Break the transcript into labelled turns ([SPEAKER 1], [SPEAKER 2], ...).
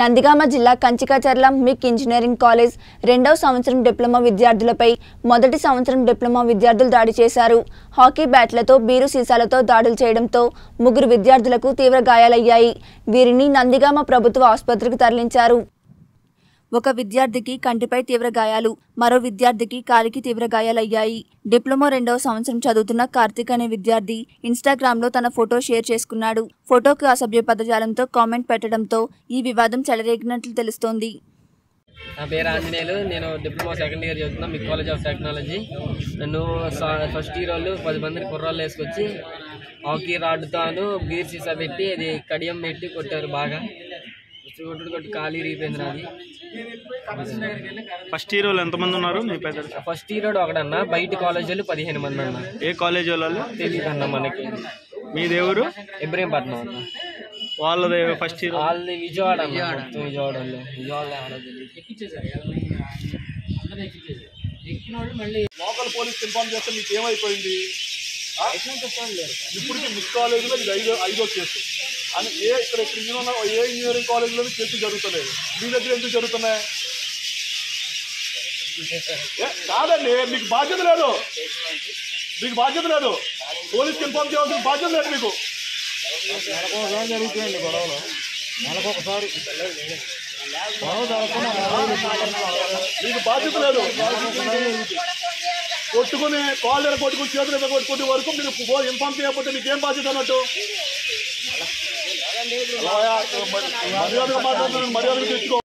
[SPEAKER 1] నందిగామ జిల్లా కంచికాచర్ల మిక్ engineering college రెండవ సంవత్సరం డిప్లొమా విద్యార్థులపై మొదటి సంవత్సరం డిప్లొమా విద్యార్థులు దాడి చేశారు. హాకీ బ్యాట్లతో బీరు సీసాలతో దాడులు చేయడంతో ముగ్గురు విద్యార్థులకు తీవ్ర గాయాలయ్యాయి. వీరిని నందిగామ ప్రభుత్వ ఆసుపత్రికి తరలించారు. ఒక విద్యార్థికి కంటిపై తీవ్ర గాయాలు మరో విద్యార్థికి కాలికి తీవ్ర గాయాలయ్యాయి. డిప్లొమా రెండవ సంవత్సరం చదువుతున్న కార్తిక్ అనే విద్యార్థి ఇన్స్టాగ్రామ్లో తన ఫోటో షేర్ చేసుకున్నాడు. ఫోటోకు అసభ్య పదజాలంతో కామెంట్ పెట్టడంతో ఈ వివాదం చెలరేగినట్లు తెలుస్తోంది.
[SPEAKER 2] నా పేరు ఆంజనేయులు. నేను డిప్లొమా సెకండ్ ఇయర్ చదువుతున్నా మీ కాలేజ్ ఆఫ్ టెక్నాలజీ. నన్ను ఫస్ట్ ఇయర్ వాళ్ళు పది మందిని కుర్రాళ్ళు వేసుకొచ్చి హాకీ రాడ్డుతాను బీర్ సీసా పెట్టి అది కడియం పెట్టి కొట్టారు బాగా. కొట్టు ఖాళీ రీపోయింది నాది
[SPEAKER 3] ఫస్ట్ ఇయర్ వాళ్ళు ఎంతమంది ఉన్నారు? మీ పెద్ద
[SPEAKER 2] ఫస్ట్ ఇయర్ ఒకడన్నా బయట కాలేజీలు పదిహేను మంది అన్న.
[SPEAKER 3] ఏ కాలేజ్ వాళ్ళు
[SPEAKER 2] తెలియదు అన్న మనకి.
[SPEAKER 3] మీ దేవురు
[SPEAKER 2] ఇబ్రహీంపట్నం అన్న.
[SPEAKER 3] వాళ్ళది ఫస్ట్ ఇయర్
[SPEAKER 2] వాళ్ళది విజయవాడ విజయవాడ ఆడో
[SPEAKER 4] లోకల్ పోలీస్ ఇన్ఫార్మ్ చేస్తే మీకు ఏమైపోయింది? ఆ? ఇప్పటికి మిస్ కాలేజీలో ఇది ఐదో ఐదో కేసు. అని ఏ ఇక్కడ ఇక్కడ ఇంజనీర్ ఏ ఇంజనీరింగ్ కాలేజీలో కేసులు జరుగుతలేదు. మీ దగ్గర ఎందుకు జరుగుతున్నాయి? కాదండి మీకు బాధ్యత లేదు. మీకు బాధ్యత లేదు. పోలీస్కి ఇన్ఫార్మ్ చేయాల్సిన బాధ్యత లేదు మీకు.
[SPEAKER 2] జరుగుతుందండి గొడవలు నెలకొకసారి
[SPEAKER 4] మీకు బాధ్యత లేదు. కొట్టుకుని కాళ్ళు కొట్టుకుని చేతులు మీద కొట్టుకునే వరకు మీరు ఇన్ఫార్మ్ చేయకపోతే మీకు ఏం బాధ్యత అన్నట్టు? మర్యాదగా మాట్లాడుతున్నాను మర్యాదగా తెచ్చుకో